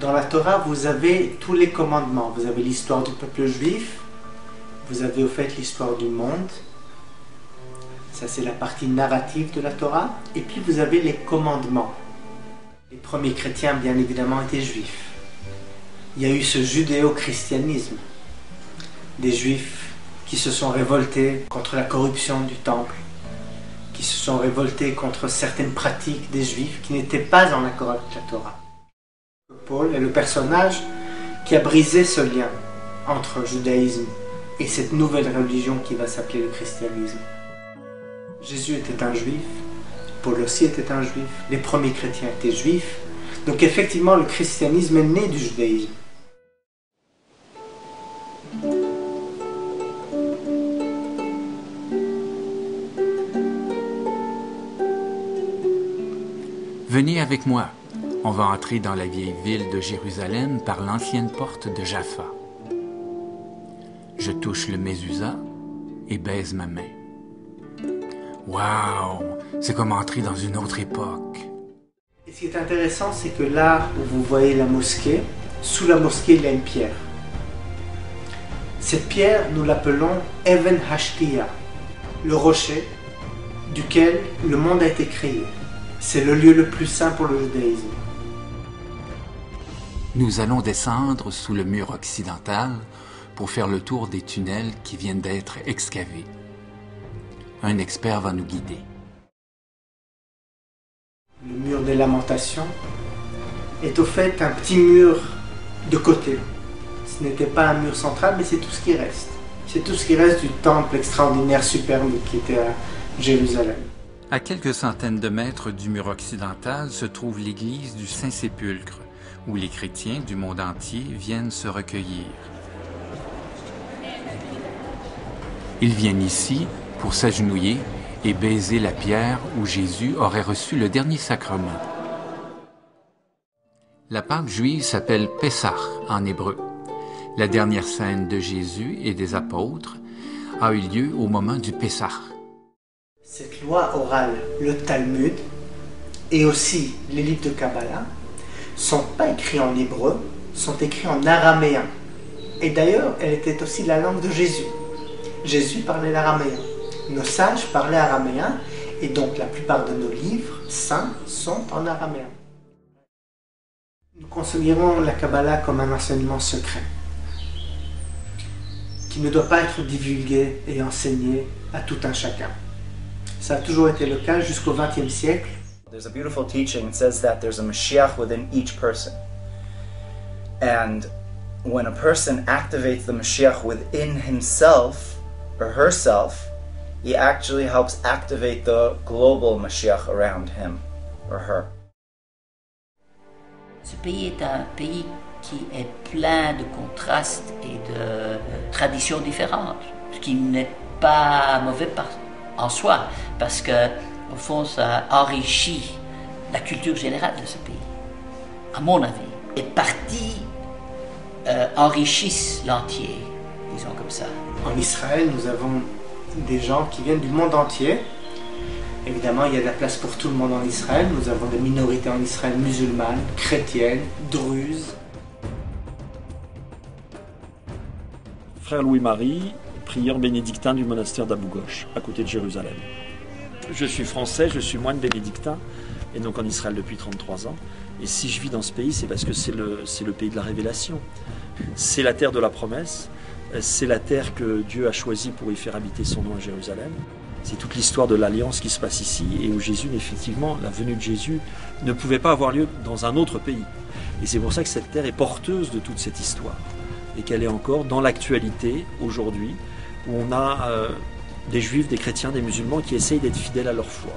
Dans la Torah, vous avez tous les commandements. Vous avez l'histoire du peuple juif, vous avez au fait l'histoire du monde. Ça, c'est la partie narrative de la Torah. Et puis, vous avez les commandements. Les premiers chrétiens, bien évidemment, étaient juifs. Il y a eu ce judéo-christianisme. Des juifs qui se sont révoltés contre la corruption du temple, qui se sont révoltés contre certaines pratiques des juifs qui n'étaient pas en accord avec la Torah. Paul est le personnage qui a brisé ce lien entre judaïsme et cette nouvelle religion qui va s'appeler le christianisme. Jésus était un juif, Paul aussi était un juif, les premiers chrétiens étaient juifs, donc effectivement le christianisme est né du judaïsme. Venez avec moi. On va entrer dans la vieille ville de Jérusalem par l'ancienne porte de Jaffa. Je touche le mezuzah et baise ma main. Waouh, c'est comme entrer dans une autre époque. Et ce qui est intéressant, c'est que là où vous voyez la mosquée, sous la mosquée, il y a une pierre. Cette pierre, nous l'appelons Even Hashtiya, le rocher duquel le monde a été créé. C'est le lieu le plus saint pour le judaïsme. Nous allons descendre sous le mur occidental pour faire le tour des tunnels qui viennent d'être excavés. Un expert va nous guider. Le mur des lamentations est au fait un petit mur de côté. Ce n'était pas un mur central, mais c'est tout ce qui reste. C'est tout ce qui reste du temple extraordinaire, superbe qui était à Jérusalem. À quelques centaines de mètres du mur occidental se trouve l'église du Saint-Sépulcre, où les chrétiens du monde entier viennent se recueillir. Ils viennent ici pour s'agenouiller et baiser la pierre où Jésus aurait reçu le dernier sacrement. La Pâque juive s'appelle Pessah en hébreu. La dernière scène de Jésus et des apôtres a eu lieu au moment du Pessah. Cette loi orale, le Talmud et aussi les livres de Kabbalah, sont pas écrits en hébreu, sont écrits en araméen. Et d'ailleurs, elle était aussi la langue de Jésus. Jésus parlait l'araméen. Nos sages parlaient araméen, et donc la plupart de nos livres saints sont en araméen. Nous considérons la Kabbalah comme un enseignement secret, qui ne doit pas être divulgué et enseigné à tout un chacun. Ça a toujours été le cas jusqu'au XXe siècle. There's a beautiful teaching that says that there's a Mashiach within each person. And when a person activates the Mashiach within himself or herself, he actually helps activate the global Mashiach around him or her. Ce pays est un pays qui est plein de contrastes et de euh, traditions différentes, ce qui n'est pas mauvais en soi, parce que au fond, ça enrichit la culture générale de ce pays, à mon avis. Et parties euh, enrichissent l'entier, disons comme ça. En Israël, nous avons des gens qui viennent du monde entier. Évidemment, il y a de la place pour tout le monde en Israël. Nous avons des minorités en Israël musulmanes, chrétiennes, druzes. Frère Louis-Marie, prieur bénédictin du monastère d'Abou Ghosh, à côté de Jérusalem. Je suis français, je suis moine bénédictin, et donc en Israël depuis 33 ans. Et si je vis dans ce pays, c'est parce que c'est le, pays de la révélation. C'est la terre de la promesse, c'est la terre que Dieu a choisie pour y faire habiter son nom à Jérusalem. C'est toute l'histoire de l'alliance qui se passe ici et où Jésus, effectivement, la venue de Jésus ne pouvait pas avoir lieu dans un autre pays. Et c'est pour ça que cette terre est porteuse de toute cette histoire et qu'elle est encore dans l'actualité aujourd'hui où on a euh, des juifs, des chrétiens, des musulmans qui essayent d'être fidèles à leur foi.